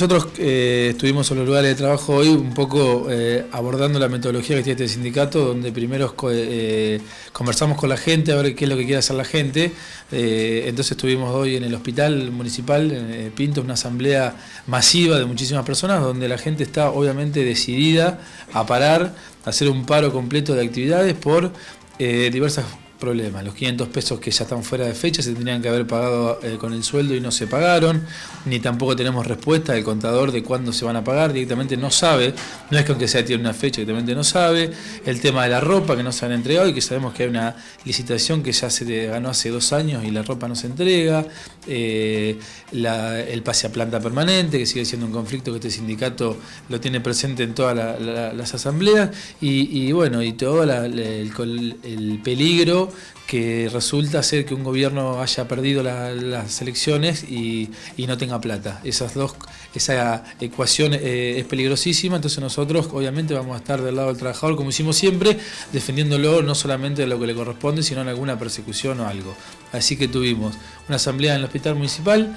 Nosotros eh, estuvimos en los lugares de trabajo hoy un poco eh, abordando la metodología que tiene este sindicato, donde primero eh, conversamos con la gente a ver qué es lo que quiere hacer la gente. entonces estuvimos hoy en el hospital municipal, en Pinto, una asamblea masiva de muchísimas personas, donde la gente está obviamente decidida a parar, a hacer un paro completo de actividades por diversas problema. Los 500 pesos que ya están fuera de fecha se tendrían que haber pagado eh, con el sueldo y no se pagaron, ni tampoco tenemos respuesta del contador de cuándo se van a pagar, directamente no sabe, no es que aunque sea tiene una fecha, directamente no sabe, el tema de la ropa que no se han entregado y que sabemos que hay una licitación que ya se ganó hace dos años y la ropa no se entrega, eh, el pase a planta permanente, que sigue siendo un conflicto que este sindicato lo tiene presente en todas las asambleas, y, bueno, y todo el peligro que resulta ser que un gobierno haya perdido las elecciones y, no tenga plata. Esas dos, esa ecuación eh, es peligrosísima, entonces nosotros obviamente vamos a estar del lado del trabajador, como hicimos siempre, defendiéndolo no solamente de lo que le corresponde, sino en alguna persecución o algo. Así que tuvimos una asamblea en el hospital municipal,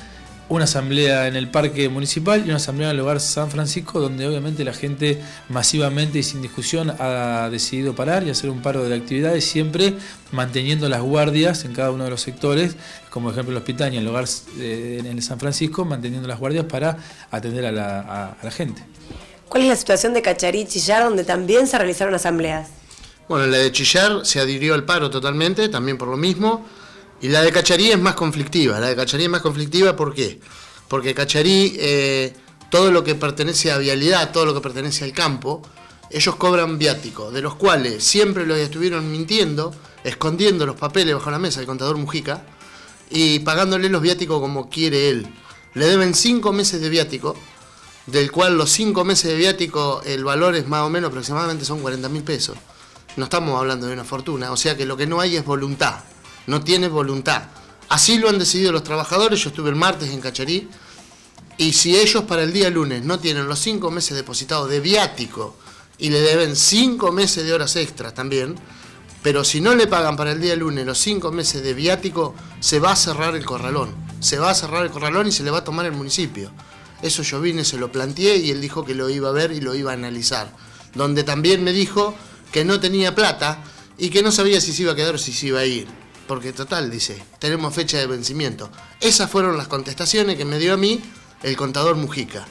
una asamblea en el parque municipal y una asamblea en el hogar San Francisco, donde obviamente la gente masivamente y sin discusión ha decidido parar y hacer un paro de actividades, siempre manteniendo las guardias en cada uno de los sectores, como ejemplo el hospital y el hogar eh, en el San Francisco, manteniendo las guardias para atender a la, gente. ¿Cuál es la situación de Cacharí y Chillar, donde también se realizaron asambleas? Bueno, la de Chillar se adhirió al paro totalmente, también por lo mismo. Y la de Cacharí es más conflictiva. La de Cacharí es más conflictiva, ¿por qué? Porque Cacharí, eh, todo lo que pertenece a vialidad, todo lo que pertenece al campo, ellos cobran viático, de los cuales siempre los estuvieron mintiendo, escondiendo los papeles bajo la mesa del contador Mujica y pagándole los viáticos como quiere él. Le deben cinco meses de viático, del cual los cinco meses de viático el valor es más o menos aproximadamente son 40 mil pesos. No estamos hablando de una fortuna, o sea que lo que no hay es voluntad no tiene voluntad. Así lo han decidido los trabajadores, yo estuve el martes en Cacharí, y si ellos para el día lunes no tienen los cinco meses depositados de viático y le deben cinco meses de horas extras también, pero si no le pagan para el día lunes los cinco meses de viático, se va a cerrar el corralón. Se va a cerrar el corralón y se le va a tomar el municipio. Eso yo vine, se lo planteé y él dijo que lo iba a ver y lo iba a analizar. Donde también me dijo que no tenía plata y que no sabía si se iba a quedar o si se iba a ir porque total, dice, tenemos fecha de vencimiento. Esas fueron las contestaciones que me dio a mí el contador Mujica.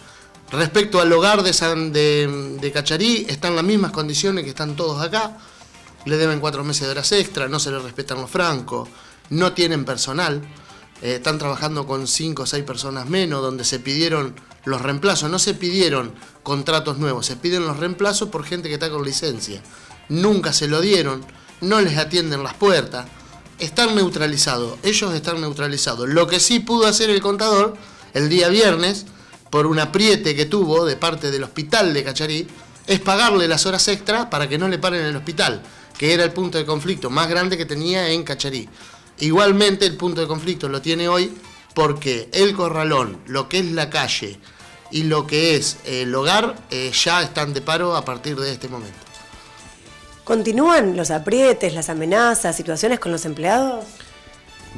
Respecto al hogar de, San, de, Cacharí, están las mismas condiciones que están todos acá. Le deben cuatro meses de horas extra, no se les respetan los francos, no tienen personal. Eh, están trabajando con cinco o seis personas menos, donde se pidieron los reemplazos. No se pidieron contratos nuevos, se piden los reemplazos por gente que está con licencia. Nunca se lo dieron, no les atienden las puertas están neutralizados, ellos están neutralizados. Lo que sí pudo hacer el contador el día viernes, por un apriete que tuvo de parte del hospital de Cacharí, es pagarle las horas extra para que no le paren en el hospital, que era el punto de conflicto más grande que tenía en Cacharí. Igualmente el punto de conflicto lo tiene hoy porque el corralón, lo que es la calle y lo que es el hogar, eh, ya están de paro a partir de este momento. ¿Continúan los aprietes, las amenazas, situaciones con los empleados?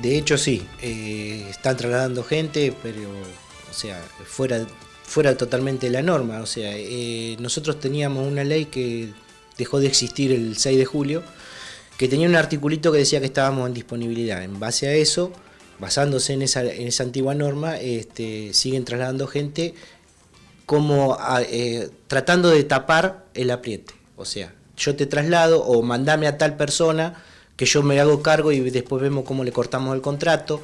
De hecho, sí. Eh, están trasladando gente, pero, o sea, fuera, fuera totalmente de la norma. O sea, eh, nosotros teníamos una ley que dejó de existir el 6 de julio, que tenía un articulito que decía que estábamos en disponibilidad. En base a eso, basándose en esa, en esa antigua norma, este, siguen trasladando gente como eh, tratando de tapar el apriete. O sea, yo te traslado o mandame a tal persona que yo me hago cargo y después vemos cómo le cortamos el contrato.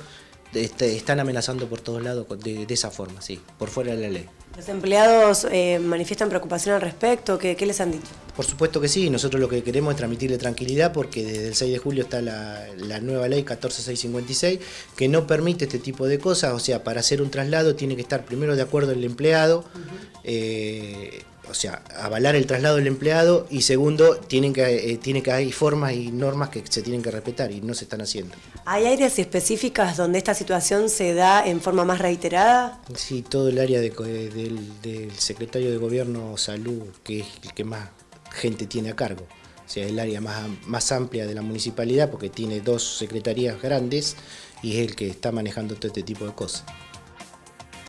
Este, están amenazando por todos lados de, esa forma, sí, por fuera de la ley. ¿Los empleados eh, manifiestan preocupación al respecto? ¿Qué, les han dicho? Por supuesto que sí, nosotros lo que queremos es transmitirle tranquilidad porque desde el 6 de julio está la, nueva ley 14656 que no permite este tipo de cosas, o sea, para hacer un traslado tiene que estar primero de acuerdo el empleado, o sea, avalar el traslado del empleado y segundo, tienen que, eh, tiene que hay formas y normas que se tienen que respetar y no se están haciendo. ¿Hay áreas específicas donde esta situación se da en forma más reiterada? Sí, todo el área del, secretario de Gobierno Salud, que es el que más gente tiene a cargo. O sea, es el área más, más amplia de la municipalidad porque tiene dos secretarías grandes y es el que está manejando todo este tipo de cosas.